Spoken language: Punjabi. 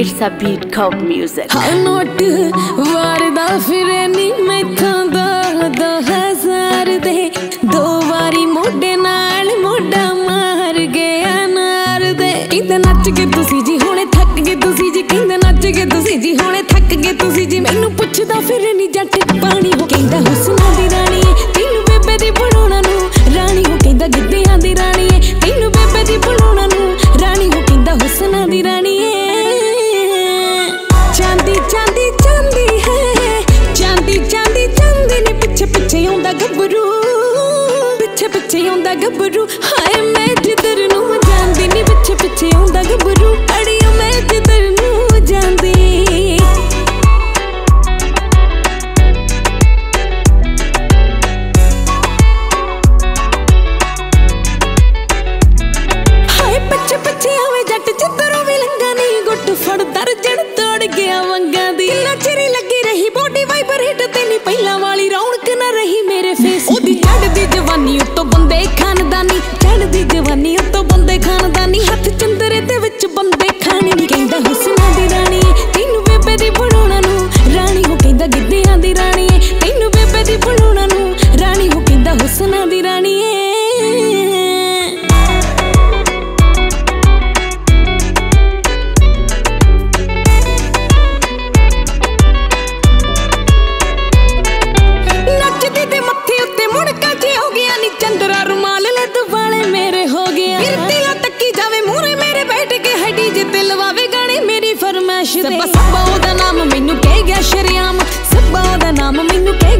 It's a beat called music. ਹਾਂ ਨੋਟ ਵਾਰਦਾ ਫਿਰੇ ਨੀ ਮੈਥੋਂ ਦੋ ਦੋ ਹਜ਼ਾਰ ਦੇ। ਦੋ ਵਾਰੀ ਮੋਢੇ ਨਾਲ ਮੋਢਾ ਮਾਰ ਗਿਆ ਨਾਰ ਦੇ। ਕਹਿੰਦੇ ਨੱਚ ਕੇ ਤੁਸੀਂ ਜੀ, ਹੁਣੇ ਥੱਕ ਗਏ ਤੁਸੀਂ ਜੀ। ਕਹਿੰਦੇ ਨੱਚ ਕੇ ਤੁਸੀਂ ਜੀ, ਹੁਣੇ ਥੱਕ ਗਏ ਤੁਸੀਂ ਜੀ। ਮੈਨੂੰ ਪੁੱਛਦਾ ਫਿਰ ਨੀ ਜੱਟ ਪਾਣੀ ਹੋ। ਕਹਿੰਦਾ ਹੁਸਨਾਂ ਪਿੱਛੇ ਹੁੰਦਾ ਗੱਭਰੂ। ਹਾਏ ਮੈਂ ਜਿੱਧਰ ਨੂੰ ਜਾਂਦੀ ਨਹੀਂ ਵਿੱਚ ਸੱਬਾ ਸੱਬਾ ਉਹਦਾ ਨਾਮ ਮੈਨੂੰ ਕਹਿ ਗਿਆ ਸ਼ਰਿਆਮ ਸੱਬਾ ਉਹਦਾ ਨਾਮ ਮੈਨੂੰ ਕਹਿ